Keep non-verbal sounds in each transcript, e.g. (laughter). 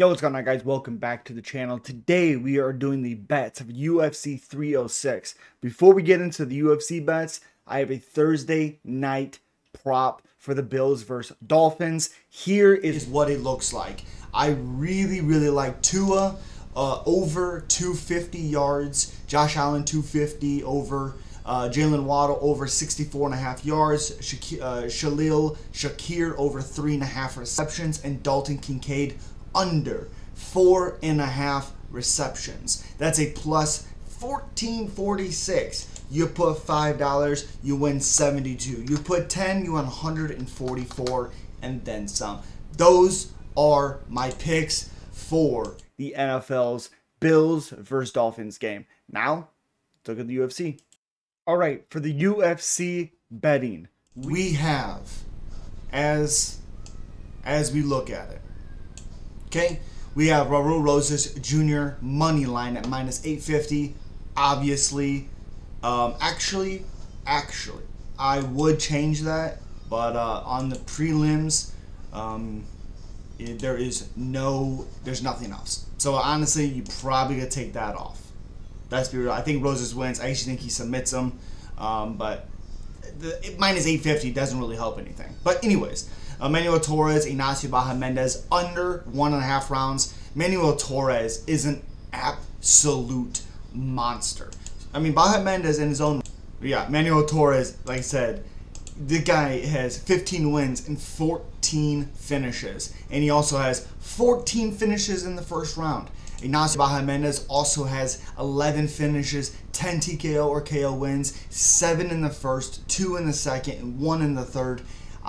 Yo, what's going on guys? Welcome back to the channel. Today we are doing the bets of UFC 306. Before we get into the UFC bets, I have a Thursday night prop for the Bills versus Dolphins. Here is what it looks like. I really, really like Tua uh, over 250 yards, Josh Allen 250 over uh, Jalen Waddle over 64 and a half yards. Shaq- uh, Khalil Shakir over three and a half receptions. And Dalton Kincaid under four and a half receptions. That's a plus 1446. You put $5, you win 72. You put 10, you win 144 and then some. Those are my picks for the NFL's Bills versus Dolphins game. Now, look at the UFC. All right, for the UFC betting, we have as as we look at it. Okay, we have Raul Rosas Jr. money line at minus 850. Obviously, um, actually, actually, I would change that, but uh, on the prelims, um, it, there is no, there's nothing else. So honestly, you probably gonna take that off. That's be real. I think Rosas wins. I actually think he submits him, um, but the minus 850 doesn't really help anything. But anyways, Manuel Torres, Ignacio Bahamondes under one and a half rounds. Manuel Torres is an absolute monster. I mean, Bahamondes in his own. Yeah, Manuel Torres, like I said, the guy has 15 wins and 14 finishes. And he also has 14 finishes in the first round. Ignacio Bahamondes also has 11 finishes, 10 TKO or KO wins, 7 in the first, 2 in the second, and 1 in the third.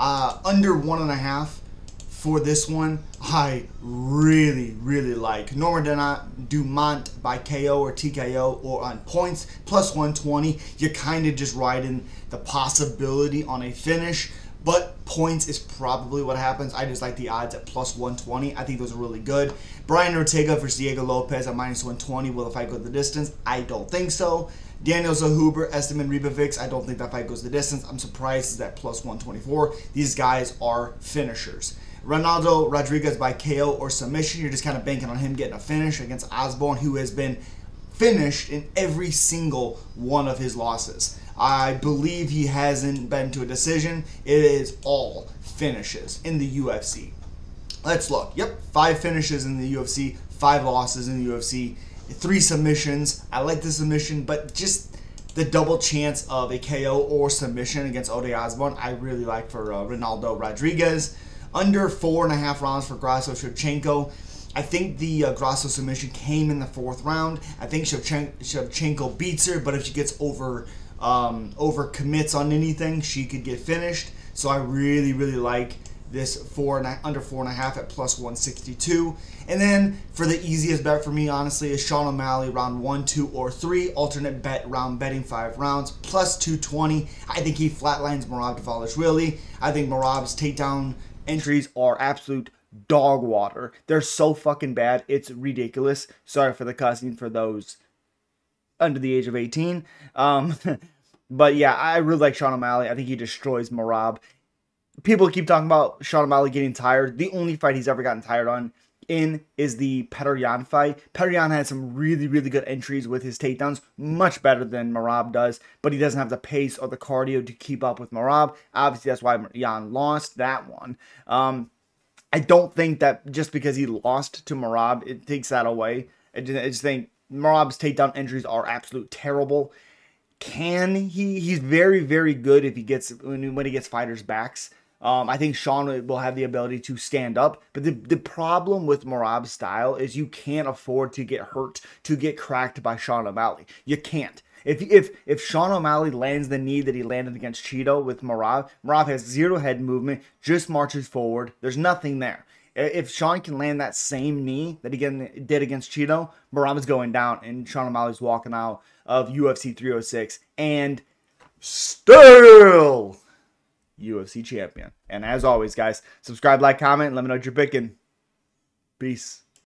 Uh, under 1.5 for this one, I really, really like. Norma Dumont by KO or TKO or on points, plus 120. You're kind of just riding the possibility on a finish. But points is probably what happens. I just like the odds at plus 120. I think those are really good. Brian Ortega versus Diego Lopes at minus 120. Will the fight go the distance? I don't think so. Daniel Zellhuber, Esteban Ribovics. I don't think that fight goes the distance. I'm surprised it's at plus 124. These guys are finishers. Ronaldo Rodriguez by KO or submission. You're just kind of banking on him getting a finish against Osborne, who has been finished in every single one of his losses. I believe he hasn't been to a decision. It is all finishes in the UFC. Let's look. Yep, five finishes in the UFC, five losses in the UFC, three submissions. I like the submission, but just the double chance of a KO or submission against Ode Osborne, I really like for uh, Ronaldo Rodriguez. Under four and a half rounds for Grasso Shevchenko. I think the uh, Grasso submission came in the fourth round. I think Shevchenko beats her, but if she gets over um, over commits on anything, she could get finished. So I really, really like this four and a, under four and a half at plus 162. And then for the easiest bet for me, honestly, is Sean O'Malley round one, two, or three. Alternate bet round betting five rounds plus 220. I think he flatlines Marab Merab Dvalishvili. I think Merab's takedown entries are absolute dog water. They're so fucking bad. It's ridiculous. Sorry for the cussing for those under the age of 18. Um, (laughs) but yeah, I really like Sean O'Malley. I think he destroys Merab. People keep talking about Sean O'Malley getting tired. The only fight he's ever gotten tired on in is the Petr Yan fight. Petr Yan had some really, really good entries with his takedowns, much better than Merab does, but he doesn't have the pace or the cardio to keep up with Merab. Obviously, that's why Yan lost that one. Um, I don't think that just because he lost to Merab, it takes that away. I just, I just think Merab's takedown entries are absolute terrible. Can he? He's very, very good if he gets when he gets fighters' backs. Um, I think Sean will have the ability to stand up, but the, the problem with Merab's style is you can't afford to get hurt, to get cracked by Sean O'Malley. You can't. If if if Sean O'Malley lands the knee that he landed against Chito with Merab, Merab has zero head movement, just marches forward. There's nothing there. If Sean can land that same knee that he did against Chito, Merab is going down, and Sean O'Malley's walking out of UFC 306 and still UFC champion. And as always, guys, subscribe, like, comment, let me know what you're picking. Peace.